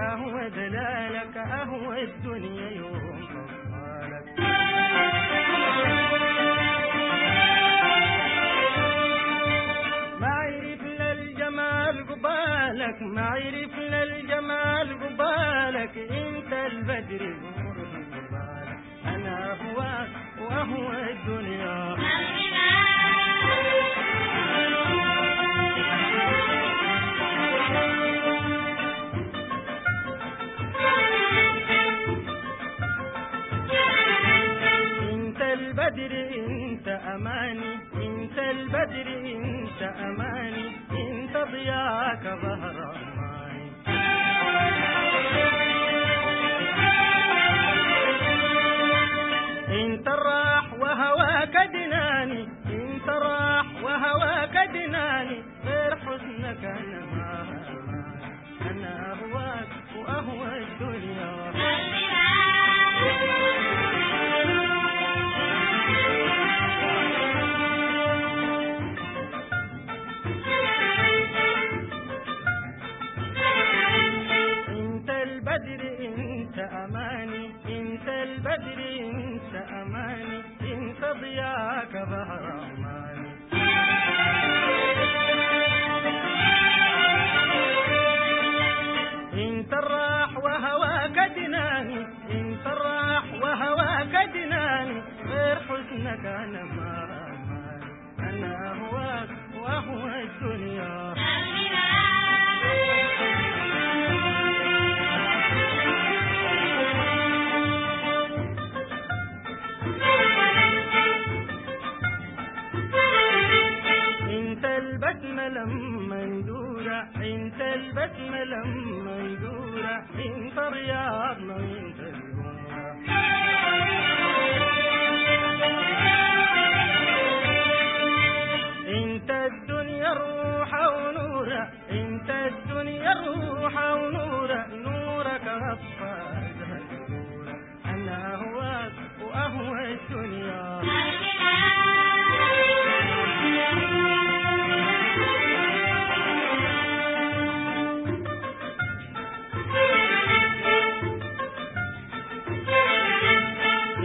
دلالك أهوى الدنيا يوم فضالك ما عرفنا الجمال قبالك ما عرفنا الجمال قبالك إنت البدر نور قبالك. أنا اهواك واهوى الدنيا انت اماني انت ضياك ظهر انت الراح وهواك دناني انت راح وهواك دناني غير حسنك أنا حسنك أنا ما اماني أنا اهواك واهوى الدنيا انت البسمة لما ندورة انت البسمة لما ندورة انت رياضنا انت الجمرة إنت الدنيا روح ونورة نورك الدورة أنا أهواك وأهوى الدنيا.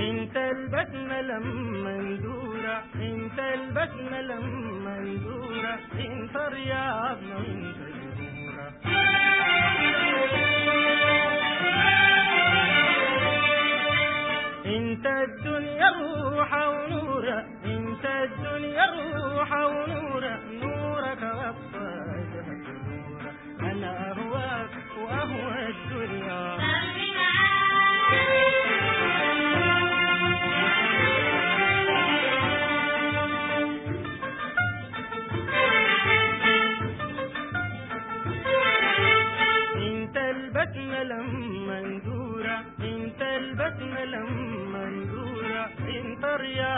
إنت البسمة لما ندورة إنت البسمة لما ندورة انت رياضنا انت الجمرة انت الدنيا روح ونورة انت الدنيا روح ونورة البسمة لما ندورة انت رياضنا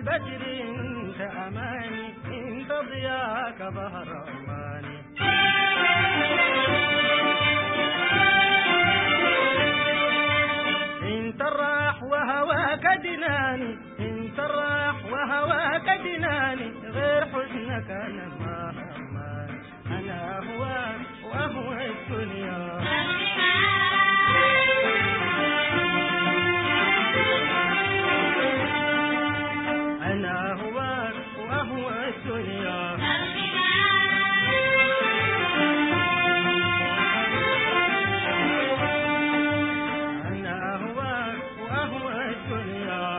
البدر انت اماني انت ضياك بهر أماني انت الراح وهواك دناني انت الراح وهواك دناني غير حزنك أنا ما أنا أهواك وأهوى الدنيا. दुनिया